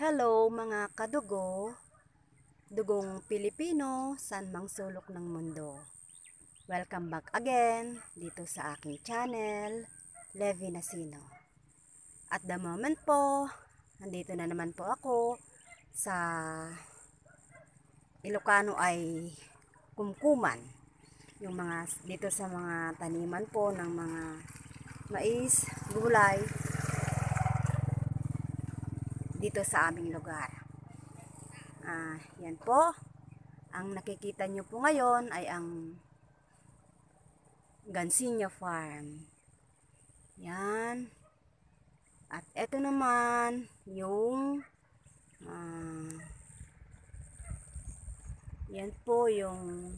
Hello mga kadugo, dugong Pilipino, san mang sulok ng mundo. Welcome back again dito sa aking channel, Levi Nasino. At the moment po, nandito na naman po ako sa Ilocano ay kumkuman. Yung mga dito sa mga taniman po ng mga mais, gulay, dito sa aming lugar. Ah, yan po. Ang nakikita nyo po ngayon ay ang Gansinya Farm. Yan. At eto naman yung ah, yan po yung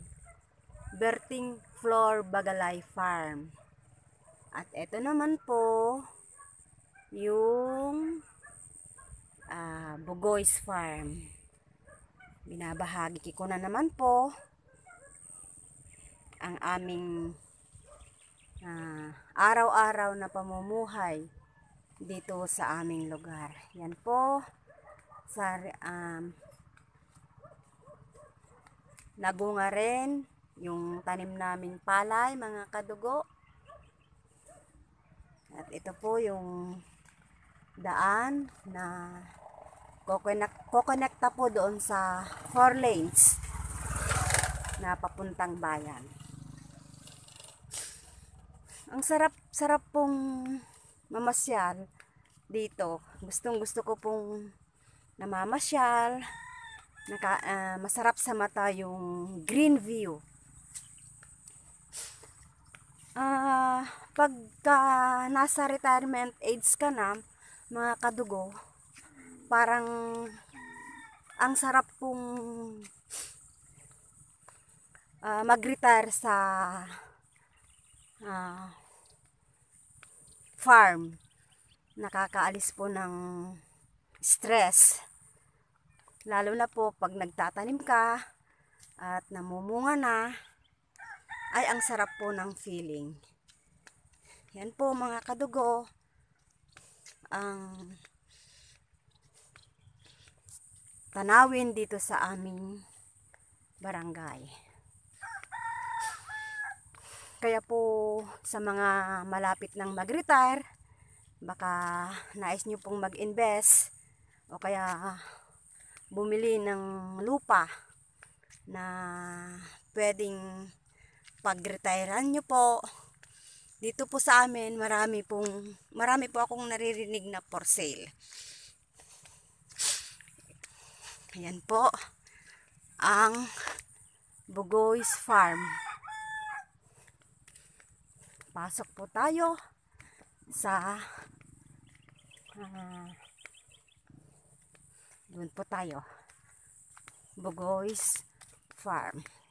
Berting Floor Bagalay Farm. At eto naman po yung ah, Bugoy's Farm. Binabahagi ko na naman po ang aming ah, araw-araw na pamumuhay dito sa aming lugar. Yan po sa um, nagunga rin yung tanim naming palay, mga kadugo. At ito po yung daan na kukonek kukonekta po doon sa four lanes na papuntang bayan. Ang sarap sarap pong mamasyal dito. Gustong gusto ko pong namamasyal. Naka, ah, masarap sa mata yung green view. Ah, pagka nasa retirement age ka na, mga kadugo, parang ang sarap pong ah, mag-retire sa ah, farm. Nakakaalis po ng stress. Lalo na po pag nagtatanim ka at namumunga na, ay ang sarap po ng feeling. Yan po mga kadugo, ang tanawin dito sa aming barangay. Kaya po sa mga malapit ng mag-retire, baka nais nyo pong mag-invest o kaya bumili ng lupa na pwedeng pag-retirean nyo po. Dito po sa amin, marami pong, marami po akong naririnig na for sale. Ayan po, ang Bugoy's Farm. Pasok po tayo sa ah, doon po tayo. Bugoy's Farm.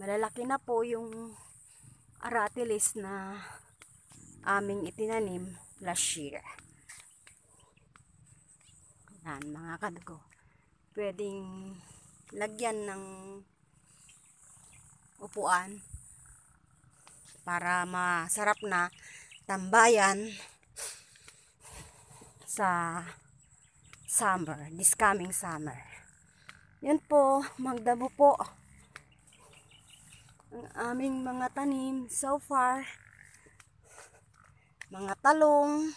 Malalaki na po yung aratilis na aming itinanim last year. Yan, mga kadugo. Pwedeng lagyan ng upuan para masarap na tambayan sa summer, this coming summer. Yan po, magdabo po ang aming mga tanim so far. Mga talong.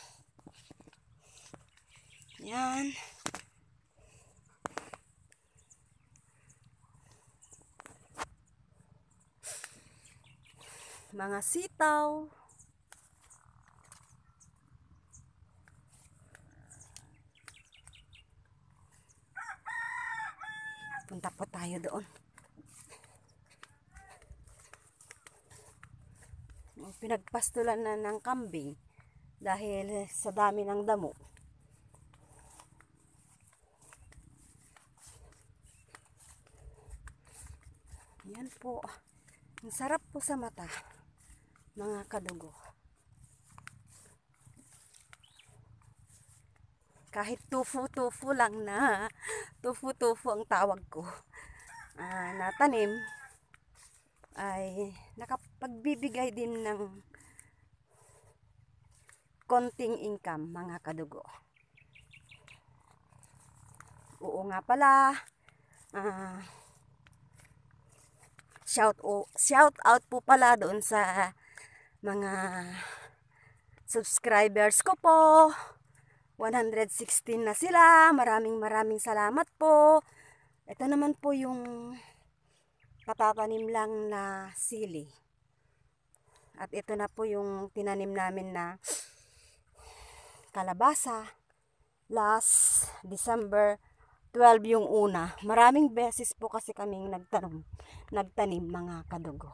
Yan. Mga sitaw. Punta po tayo doon. Pinagpastulan na ng kambing dahil sa dami ng damo. Yan po. Ang sarap po sa mata, mga kadugo. Kahit tufu-tufu lang na, tufu-tufu ang tawag ko, ah, natanim, ay nakapagbibigay din ng konting income mga kadugo. Oo nga pala. ah, shout, o, shout out po pala doon sa mga subscribers ko po. 116 na sila. Maraming maraming salamat po. Ito naman po yung katatanim lang na sili. At ito na po yung tinanim namin na kalabasa. Last December 12 yung una. Maraming beses po kasi kaming nagtanim, nagtanim mga kadugo.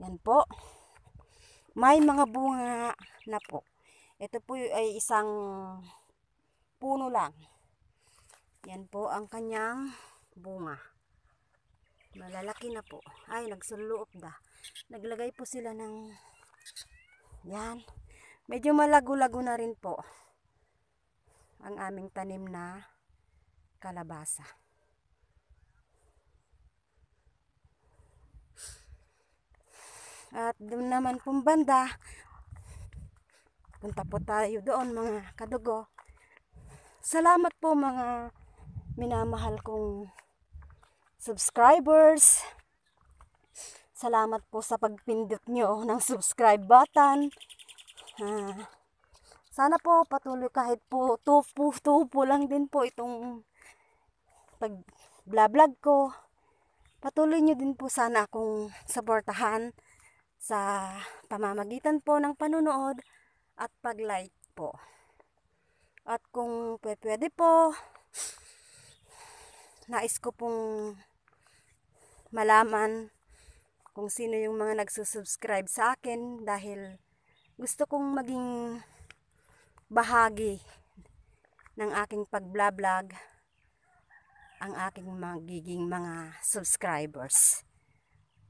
Yan po. May mga bunga na po. Ito po ay isang puno lang. Yan po ang kanyang bunga. Malalaki na po. Ay, nagsuloob da. Naglagay po sila ng yan. Medyo malago-lago na rin po ang aming tanim na kalabasa. At doon naman pong banda, punta po tayo doon mga kadugo. Salamat po mga minamahal kong subscribers. Salamat po sa pagpindot nyo ng subscribe button. Ah, sana po patuloy kahit po tupo, tupo lang din po itong pag vlog ko. Patuloy nyo din po sana akong suportahan sa pamamagitan po ng panunood at pag-like po. At kung pwe- pwede po, nais ko pong malaman kung sino yung mga nagsusubscribe sa akin dahil gusto kong maging bahagi ng aking pag-vlog ang aking magiging mga subscribers.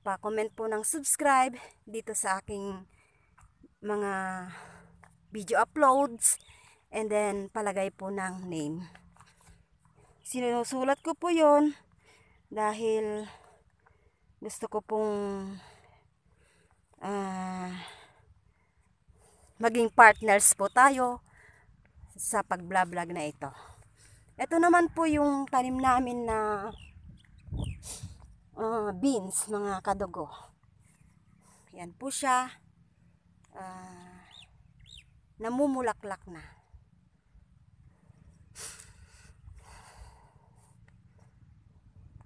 Pa-comment po ng subscribe dito sa aking mga video uploads and then palagay po ng name. Sinusulat ko po yon dahil gusto ko pong ah, maging partners po tayo sa pag-vlog na ito. Ito naman po yung tanim namin na ah, beans, mga kadugo. Yan po siya. Ah, namumulaklak na.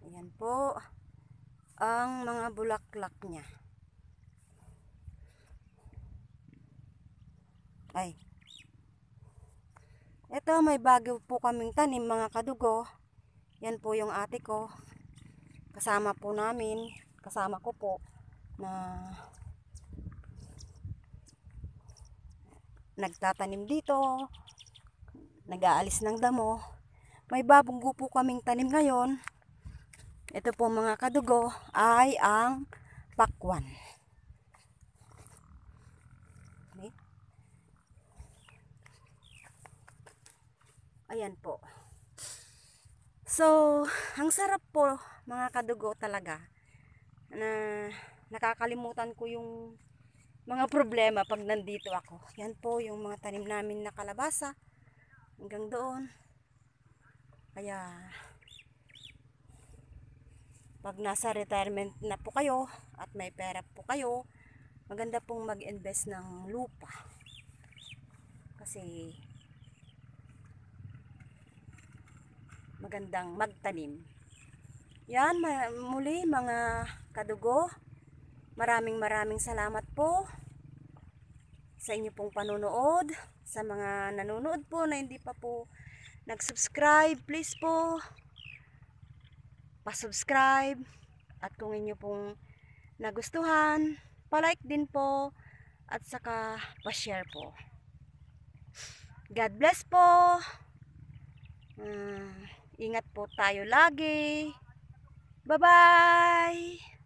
Ayan po ang mga bulaklak niya. Ay. Ito may bago po kaming tanim mga kadugo. Yan po yung ate ko. Kasama po namin, kasama ko po na nagtatanim dito, nag-aalis ng damo. May babunggo po kaming tanim ngayon. Ito po mga kadugo ay ang pakwan. Ayan po. So, ang sarap po mga kadugo talaga na nakakalimutan ko yung mga problema pag nandito ako. Yan po yung mga tanim namin na kalabasa hanggang doon. Kaya pag nasa retirement na po kayo at may pera po kayo, maganda pong mag-invest ng lupa. Kasi magandang magtanim. Yan, muli mga kadugo. Maraming maraming salamat po sa inyo pong panonood. Sa mga nanonood po na hindi pa po nag-subscribe, please po pa-subscribe at kung inyo pong nagustuhan, pa-like din po at saka pa-share po. God bless po. Ah, ingat po tayo lagi. Bye-bye.